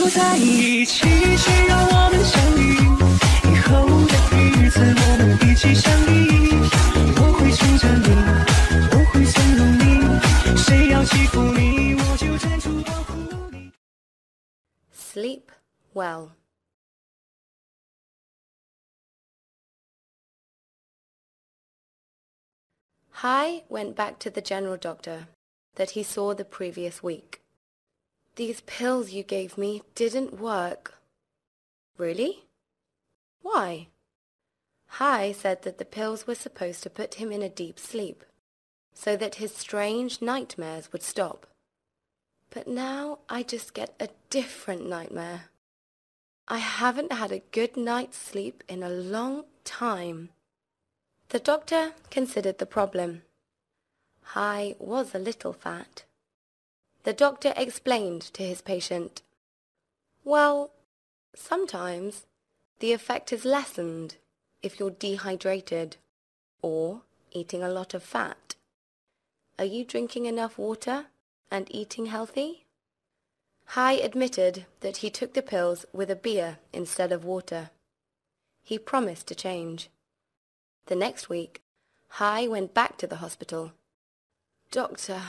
就在一起，请让我们相遇。以后的日子，我们一起相依。我会宠着你，我会纵容你，谁要欺负你，我就站出保护你。Sleep well. Hai went back to the general doctor that he saw the previous week. These pills you gave me didn't work. Really? Why? Hai said that the pills were supposed to put him in a deep sleep, so that his strange nightmares would stop. But now I just get a different nightmare. I haven't had a good night's sleep in a long time. The doctor considered the problem. Hai was a little fat. The doctor explained to his patient, Well, sometimes the effect is lessened if you're dehydrated or eating a lot of fat. Are you drinking enough water and eating healthy? Hai admitted that he took the pills with a beer instead of water. He promised to change. The next week, Hai went back to the hospital. Doctor,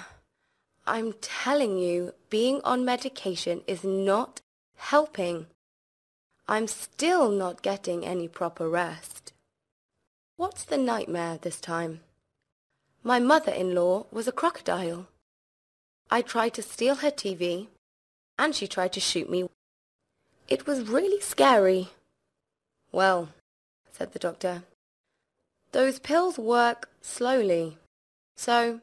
I'm telling you, being on medication is not helping. I'm still not getting any proper rest. What's the nightmare this time? My mother-in-law was a crocodile. I tried to steal her TV, and she tried to shoot me. It was really scary. Well, said the doctor, those pills work slowly. So,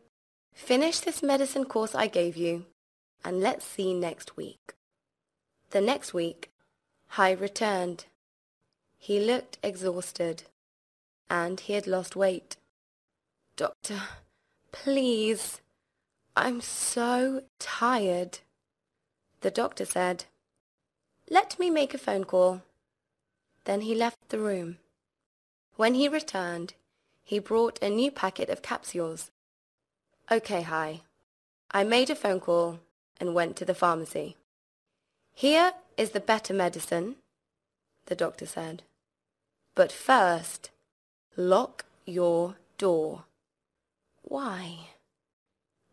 finish this medicine course I gave you, and let's see next week. The next week, Hai returned. He looked exhausted, and he had lost weight. Doctor, please, I'm so tired. The doctor said, Let me make a phone call. Then he left the room. When he returned, he brought a new packet of capsules. Okay, Hai. I made a phone call and went to the pharmacy. Here is the better medicine, the doctor said. But first, lock your door. Why?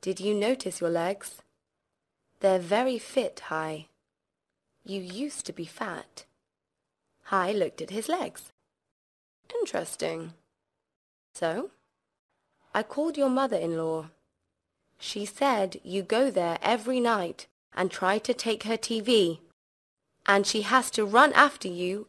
Did you notice your legs? They're very fit, Hai. You used to be fat. Hai looked at his legs. Interesting. So? I called your mother-in-law. She said you go there every night and try to take her TV. And she has to run after you